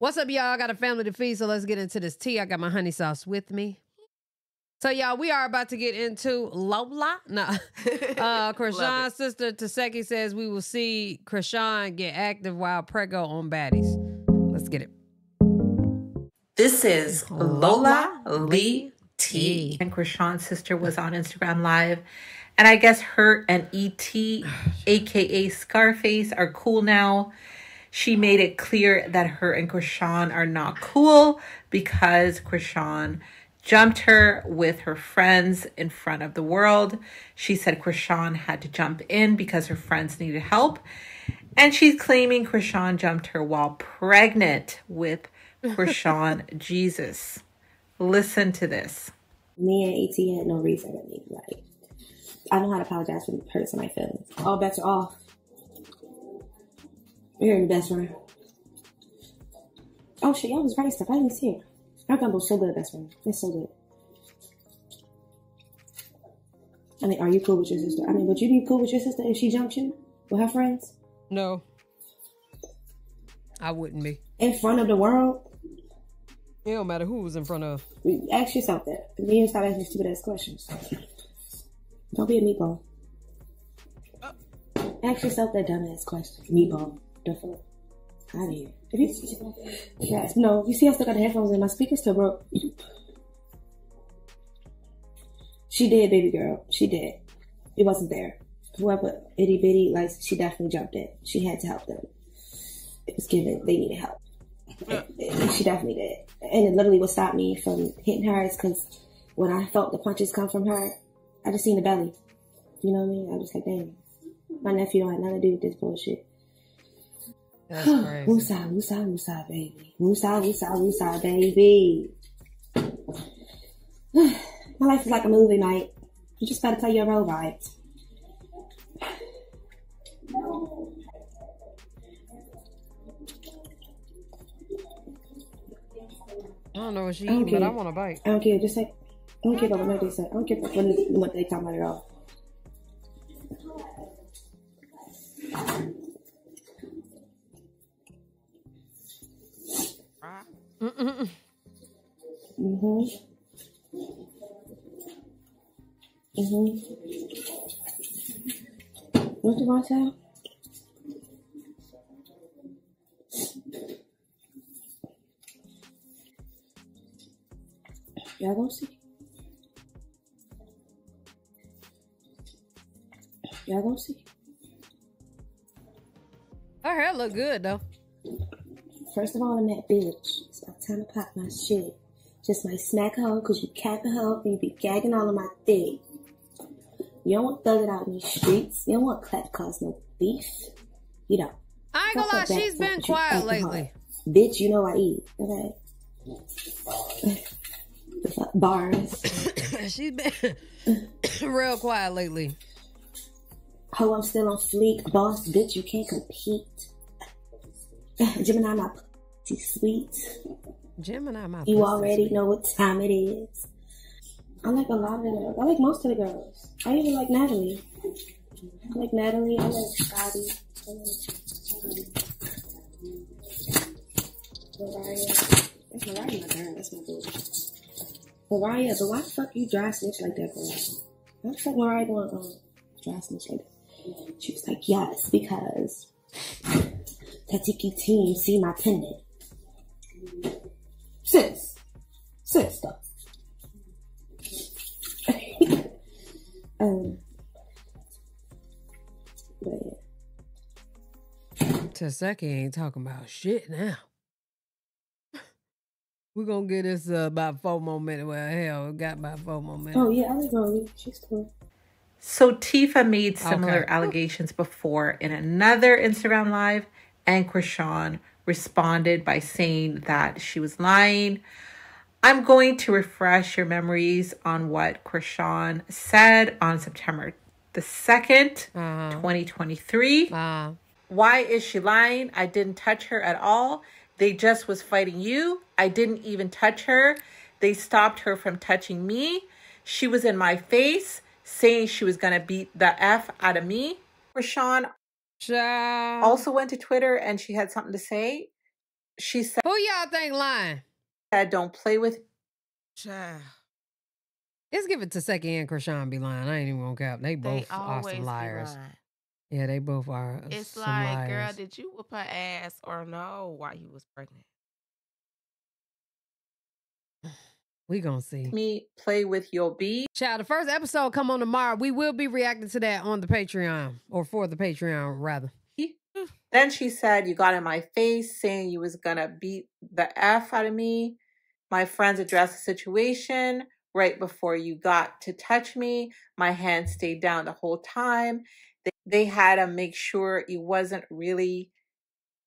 What's up, y'all? I got a family to feed, so let's get into this tea. I got my honey sauce with me. So, y'all, we are about to get into Lola. No. Uh, Chrisean's sister Tesehki says we will see Chrisean get active while Prego on baddies. Let's get it. This is Lola Lee T. And Chrisean's sister was on Instagram Live. And I guess her and ET, aka Scarface, are cool now. She made it clear that her and Chrisean are not cool because Chrisean jumped her with her friends in front of the world. She said Chrisean had to jump in because her friends needed help. And she's claiming Chrisean jumped her while pregnant with Chrisean Jesus. Listen to this. Me and AT had no reason to me. Like, I know how to apologize for hurting my feelings. All bets are off. You're your best friend. Oh shit, y'all was writing stuff. I didn't see it. Our gumbo's so good, best friend. It's so good. I mean, are you cool with your sister? I mean, would you be cool with your sister if she jumped you with her friends No, I wouldn't be. in front of the world? It don't matter who was in front of. Ask yourself that. And then stop asking stupid ass questions. Don't be a meatball. Uh. Ask yourself that dumb ass question. Meatball. The fuck? Out of here. If you, yes, no. You see, I still got the headphones in. My speaker still broke. She did, baby girl. She did. It wasn't there. Whoever itty bitty, like she definitely jumped in. She had to help them. It was given. They needed help. She definitely did. And it literally what stopped me from hitting her is because when I felt the punches come from her, I just seen the belly. You know what I mean? I was like, damn, my nephew don't have nothing to do with this bullshit. That's crazy. Woosah, woosah, woosah, baby. Woosah, woosah, woosah, baby. My life is like a movie night. You just gotta play your role right. I don't know what she eating, but I want a bite. I don't care. Just say, I don't care about what they say. I don't care about what, what they talking about at all. Mm-hmm. Mm-hmm. What did I say? Y'all gonna see. Y'all gonna see. Her hair look good though. First of all, I'm that bitch. It's about time to pop my shit. Just my smack her because you capping and you be gagging all of my dick. You don't want thug it out in the streets. You don't want clap cause no beef. You don't. I ain't gonna lie, she's been quiet lately. hard. Bitch, you know I eat. Okay. Bars. she's been real quiet lately. Oh, I'm still on fleek. Boss, bitch, you can't compete. Gemini, my pussy sweet. Gemini, my You already sweet. know what time it is. I like a lot of the girls. I like most of the girls. I even like Natalie. I like Natalie. I like Scotty. I like um, Mariah. That's Mariah, my girl. That's my boo. Mariah, but why the fuck you dry snitch like that, bro? Why the fuck Mariah going um, dry snitch like that? She was like, yes, because Tesehki team see my pendant. Sis. Sister. um, but yeah. Tesehki ain't talking about shit now. We're gonna get this uh, about four more minutes. Well, hell, we got about four more minutes. Oh yeah, I like Romy. She's cool. So Tifa made similar Okay. allegations before in another Instagram live, and Chrisean responded by saying that she was lying. I'm going to refresh your memories on what Chrisean said on September the 2nd, Uh-huh. 2023. Uh, Why is she lying? I didn't touch her at all. They just was fighting you. I didn't even touch her. They stopped her from touching me. She was in my face saying she was going to beat the F out of me. Rashawn child. also went to Twitter and she had something to say. she said, Who y'all think lying? Said, don't play with Child. Let's give it to Seki and Chrisean be lying. I ain't even gonna count. They They both are some liars. Yeah, they both are. It's like, girl, did you whoop her ass or no while you was pregnant? We gonna see. me play with your bee. Child, the first episode come on tomorrow. We will be reacting to that on the Patreon or for the Patreon rather. Then she said, You got in my face saying you was gonna beat the F out of me. My friends addressed the situation right before you got to touch me. My hand stayed down the whole time. They, they had to make sure you wasn't really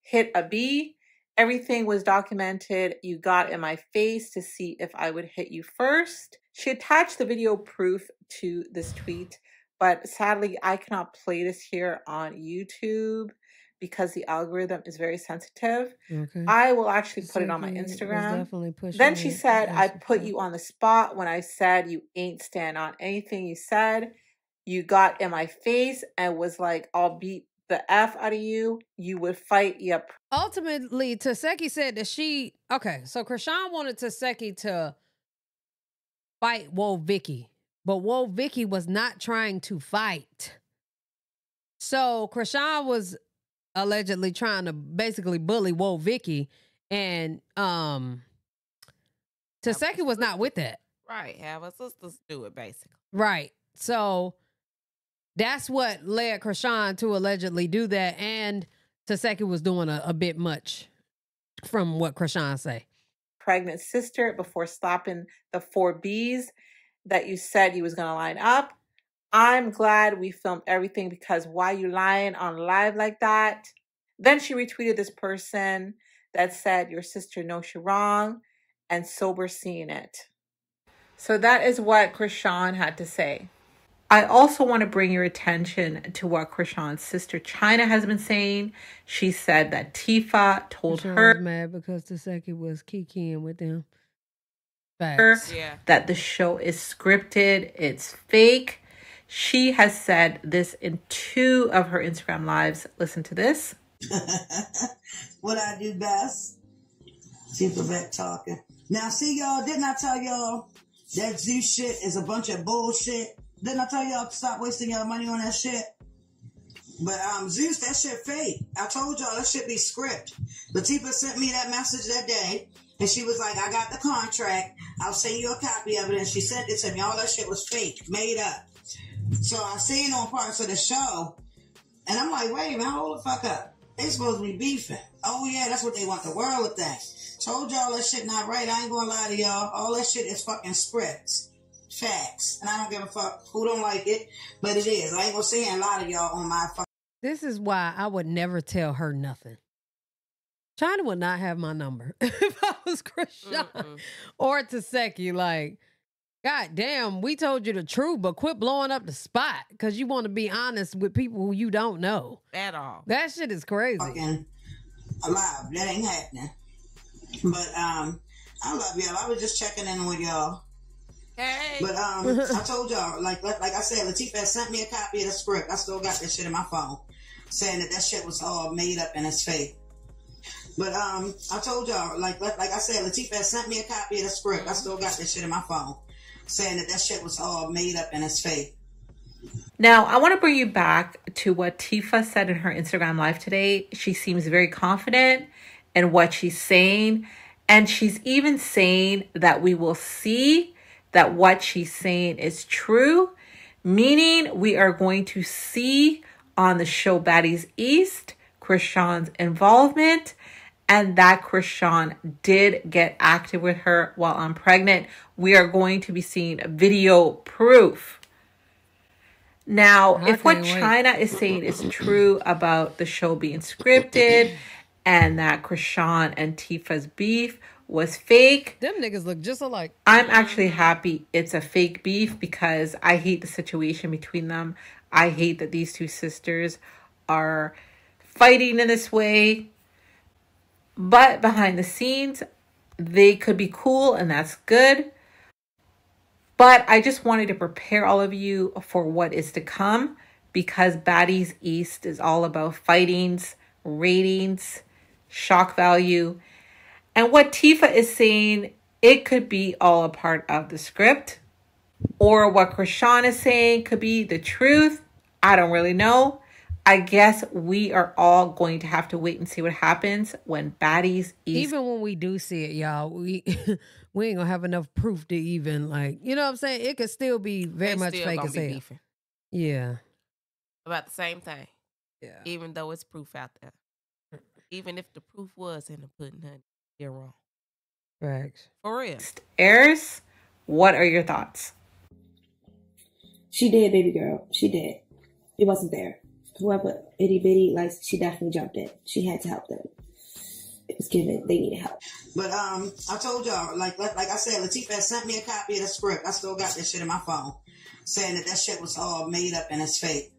hit a B. Everything was documented. You got in my face to see if I would hit you first. She attached the video proof to this tweet, but sadly, I cannot play this here on YouTube because the algorithm is very sensitive. Okay. I will actually put it on my Instagram. Then she said, I put you on the spot when I said you ain't stand on anything you said. You got in my face and was like, I'll beat the F out of you. You would fight. Yep. Ultimately, Tesehki said that she okay. So Chrisean wanted Tesehki to fight Woah Vicky, but Woah Vicky was not trying to fight. So Chrisean was allegedly trying to basically bully Woah Vicky, and um, Tesehki was not with that. Right. Have her sisters do it, basically. Right. So that's what led Chrisean to allegedly do that. And Tesehki was doing a, a bit much from what Chrisean say. Pregnant sister before slapping the four B's that you said you was to line up. I'm glad we filmed everything because why you lying on live like that? Then she retweeted this person that said your sister knows you're wrong and sober seeing it. So that is what Chrisean had to say. I also want to bring your attention to what Chrisean's sister China has been saying. She said that Tifa told Chrisean her was mad because Tesehki was kikiing with them. her Facts. Yeah. that the show is scripted, it's fake. She has said this in two of her Instagram lives. Listen to this. what I do best. See back talking. Now, see y'all, didn't I tell y'all that Zeus shit is a bunch of bullshit? Didn't I tell y'all to stop wasting y'all money on that shit? But um, Zeus, that shit fake. I told y'all that shit be script. Latifah sent me that message that day, and she was like, "I got the contract. I'll send you a copy of it." And she sent it to me. All that shit was fake, made up. So I seen on parts of the show, and I'm like, "Wait a minute, hold the fuck up. They supposed to be beefing. Oh yeah, that's what they want the world to think. Told y'all that shit not right. I ain't gonna lie to y'all. All that shit is fucking scripts, facts, and I don't give a fuck who don't like it, but it is. I ain't gonna say a lot of y'all on my fucking. This is why I would never tell her nothing. China would not have my number if I was Chrisean Mm-mm. or Tesehki. Like, God damn, we told you the truth, but quit blowing up the spot because you want to be honest with people who you don't know. At all. That shit is crazy. fucking alive. That ain't happening. But um, I love y'all. I was just checking in with y'all. Hey. But um, I told y'all, like like like I said, Latifah sent me a copy of the script. I still got that shit in my phone, saying that that shit was all made up and it's fake. But um, I told y'all, like like, like I said, Latifah sent me a copy of the script. I still got that shit in my phone, saying that that shit was all made up and it's fake. Now, I want to bring you back to what Tifa said in her Instagram live today. She seems very confident in what she's saying. And she's even saying that we will see that what she's saying is true, meaning we are going to see on the show Baddies East Chrisean's involvement and that Chrisean did get active with her while I'm pregnant. We are going to be seeing video proof. Now, if what wait. China is saying is true about the show being scripted and that Chrisean and Tifa's beef was fake, Them niggas look just alike. I'm actually happy it's a fake beef because I hate the situation between them. I hate that these two sisters are fighting in this way. But behind the scenes, they could be cool and that's good. But I just wanted to prepare all of you for what is to come because Baddies East is all about fightings, ratings, shock value, And what Tifa is saying, it could be all a part of the script, or what Chrisean is saying could be the truth. I don't really know. I guess we are all going to have to wait and see what happens when baddies is Even when we do see it, y'all, we we ain't gonna have enough proof to even like, you know what I'm saying? It could still be very They much fake gonna as hell. Yeah. about the same thing, Yeah. even though it's proof out there. Even if the proof was in the pudding, honey, you're wrong. Facts. For real. airs. What are your thoughts? She did, baby girl. She did. It wasn't there. Whoever itty bitty, like she definitely jumped in. She had to help them. It was given. They needed help. But um, I told y'all, like like, like I said, Latifah sent me a copy of the script. I still got this shit in my phone, saying that that shit was all made up and it's fake.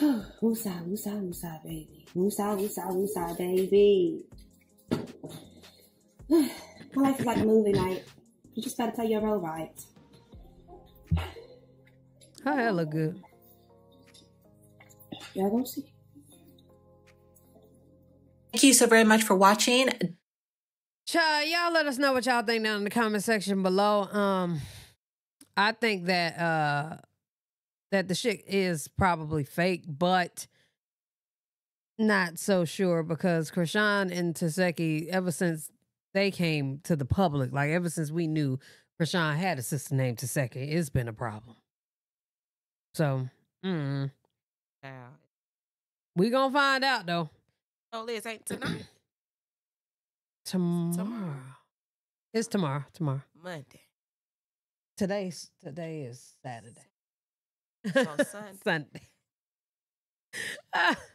Woosah, woosah, woosah, baby. Woosah, woosah, woosah, baby. My life is like a movie night. You just gotta tell your role right. Her hair look good. Y'all gonna see. Thank you so very much for watching. Child, y'all let us know what y'all think down in the comment section below. Um, I think that uh that the shit is probably fake, but not so sure because Chrisean and Tesehki, ever since they came to the public, like ever since we knew Chrisean had a sister named Tesehki, it's been a problem. So, mm, Child. we gonna find out though Oh, Liz, ain't tonight. tomorrow. It's tomorrow. Tomorrow. Monday. Today's today is Saturday. So Sunday. Sunday.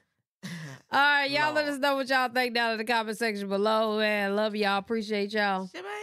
All right, y'all let us know what y'all think down in the comment section below. And love y'all. Appreciate y'all. Shibby